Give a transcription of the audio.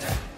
Yeah.